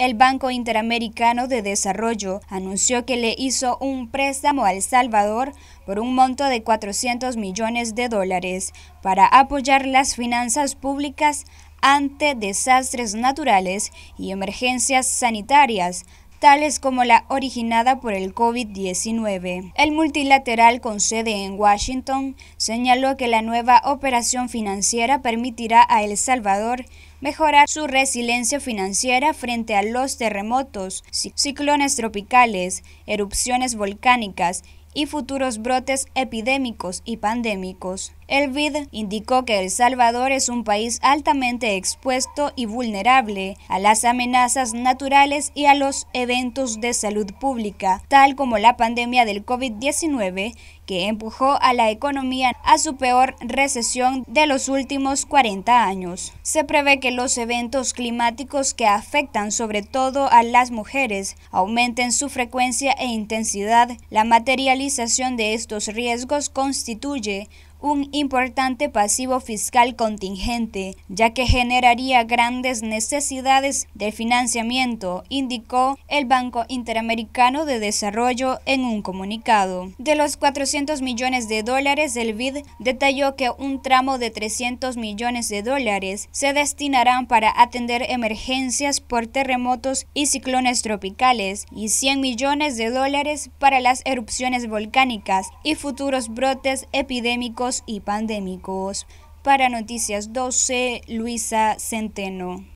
el Banco Interamericano de Desarrollo anunció que le hizo un préstamo a El Salvador por un monto de 400 millones de dólares para apoyar las finanzas públicas ante desastres naturales y emergencias sanitarias, tales como la originada por el COVID-19. El multilateral con sede en Washington señaló que la nueva operación financiera permitirá a El Salvador mejorar su resiliencia financiera frente a los terremotos, ciclones tropicales, erupciones volcánicas y futuros brotes epidémicos y pandémicos. El BID indicó que El Salvador es un país altamente expuesto y vulnerable a las amenazas naturales y a los eventos de salud pública, tal como la pandemia del COVID-19 que empujó a la economía a su peor recesión de los últimos 40 años. Se prevé que los eventos climáticos que afectan sobre todo a las mujeres aumenten su frecuencia e intensidad. La materialización de estos riesgos constituye un importante pasivo fiscal contingente, ya que generaría grandes necesidades de financiamiento, indicó el Banco Interamericano de Desarrollo en un comunicado. De los 400 millones de dólares, el BID detalló que un tramo de 300 millones de dólares se destinarán para atender emergencias por terremotos y ciclones tropicales y 100 millones de dólares para las erupciones volcánicas y futuros brotes epidémicos y pandémicos. Para Noticias 12, Luisa Centeno.